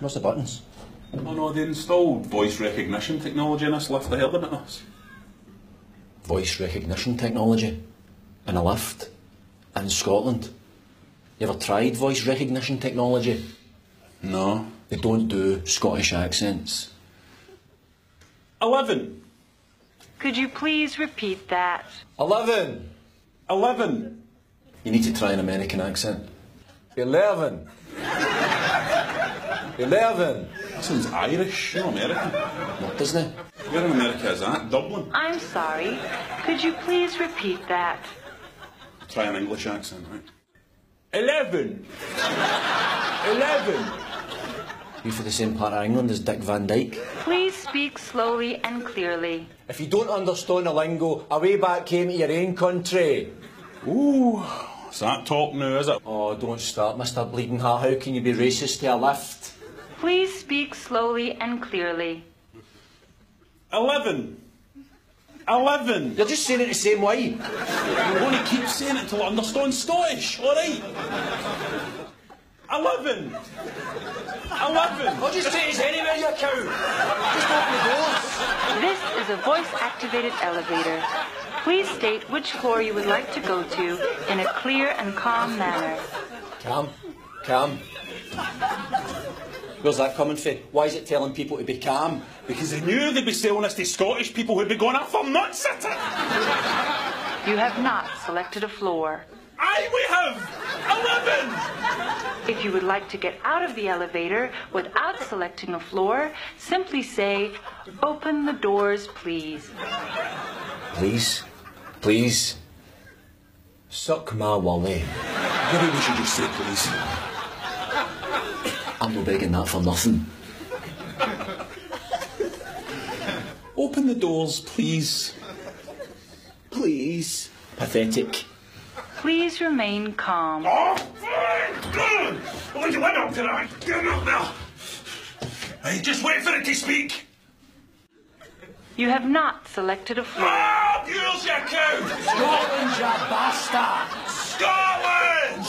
Where's the buttons? Oh no, they installed voice recognition technology in this lift. I heard about this. Voice recognition technology? In a lift? In Scotland? You ever tried voice recognition technology? No. They don't do Scottish accents. Eleven. Could you please repeat that? Eleven! Eleven. You need to try an American accent. Eleven. Eleven. That sounds Irish, no American. What, doesn't it? Where in America is that? Dublin. I'm sorry. Could you please repeat that? Try an English accent, right? Eleven. Eleven. You for the same part of England as Dick Van Dyke? Please speak slowly and clearly. If you don't understand the lingo, away back came to your own country. Ooh, is that talk now, is it? Oh, don't start, Mr. Bleeding Heart. How can you be racist to a lift? Please speak slowly and clearly. Eleven. Eleven. You're just saying it the same way. You're going to keep saying it till I understand Scottish, alright? Eleven. Eleven. I'll just say it's anywhere, you cow. Just open the doors. This is a voice-activated elevator. Please state which floor you would like to go to in a clear and calm manner. Calm. Calm. Where's that coming from? Why is it telling people to be calm? Because they knew they'd be selling this to Scottish people who'd be going off for nuts at it. You have not selected a floor. Aye, we have. Eleven. If you would like to get out of the elevator without selecting a floor, simply say, Open the doors, please. Please. Please. Suck my wally. Maybe we should just say please. I'm not begging that for nothing. Open the doors, please. Please. Pathetic. Please remain calm. Oh, fine, good. Well, you went up tonight. Get him up now. Hey, just wait for it to speak. You have not selected a floor. Ah, mules, you cow. Scotland, you bastard! Scotland! Scotland!